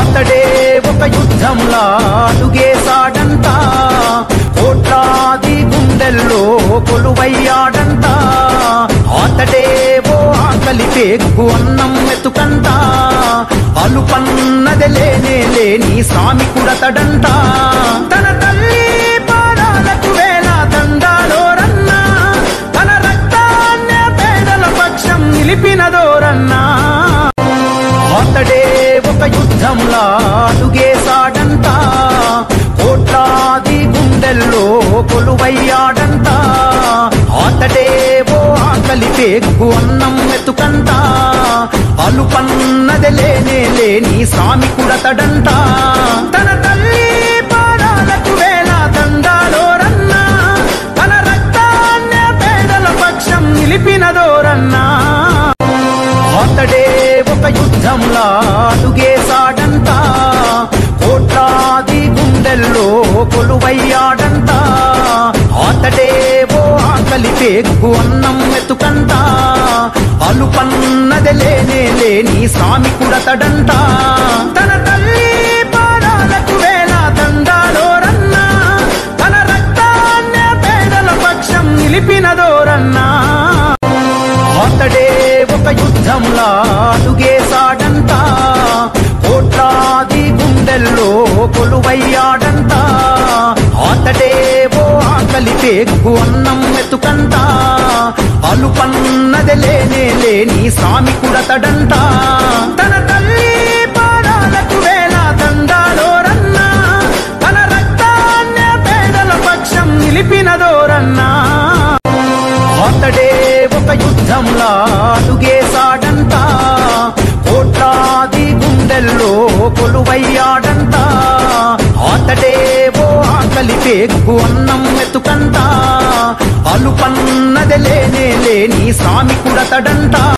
అతడే ఒక యుద్ధంలా అడుగేశాడంట కోట్లాది గుండెల్లో కొలువయ్యాడంట అతడే ఓ ఆకలి పేగు అన్నం వెతుకంట అలుపన్నది లేనే లేని సామికుడతడంట తన తల్లి పాదాలకు వేల దండాలోరన్నా తన రక్తాన్నే పేదల పక్షం నిలిపినదోరన్నా అతడే ఒక యుద్ధంలా అడుగేశాడంట కోట్లాది గుండెల్లో కొలువయ్యాడంట అతడే ఓ ఆకలి పేగు అన్నం వెతుకంట అలుపన్నది లేనే లేని సామికుడతడంట తన తల్లి పాదాలకు వేల దండాలోరన్నా తన రక్తాన్నే పేదల పక్షం నిలిపినదోరన్నా అతడే ఒక యుద్ధంలా అడుగేశాడంట. కోట్లాది గుండెల్లో కొలువయ్యాడంట. అతడే ఓ ఆకలి పేగు అన్నం వెతుకంట. అలుపన్నది లేనే లేని సామికుడతడంట తన తల్లి పాదాలకు వేళ వేల దండాలోరన్నా తన రక్తాన్నే పేదల పక్షం నిలిపినదోరన్నా ఒక యుద్ధంలా అడుగేశాడంట. కోట్లాది గుండెల్లో కొలువయ్యాడంట. అతడే ఓ ఆకలి పేగు అన్నం వెతుకంట. అలుపన్నది లేనే లేని సామికుడతడంట. తన తల్లి పాదాలకు వేల దండాలోరన్నా తన రక్తాన్నే పేదల పక్షం నిలిపినదోరన్నా అతడే ఒక యుద్ధంలా అడుగేశాడంట. కోట్లాది గుండెల్లో కొలువయ్యాడంట. అతడే ఓ ఆకలి పేగు అన్నం మెతుకంట అలుపన్నది లేనే లేని సామికుడతడంట